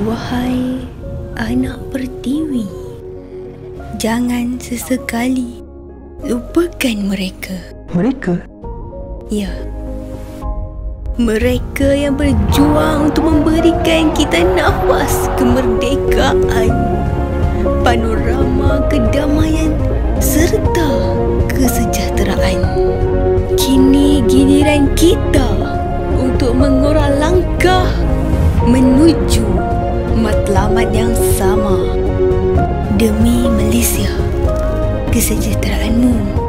Wahai anak pertiwi, jangan sesekali lupakan mereka. Mereka? Ya. Mereka yang berjuang untuk memberikan kita nafas kemerdekaan, panorama kedamaian serta kesejahteraan. Kini giliran kita untuk mengorak langkah menuju matlamat yang sama. Demi Malaysia kesejahteraanmu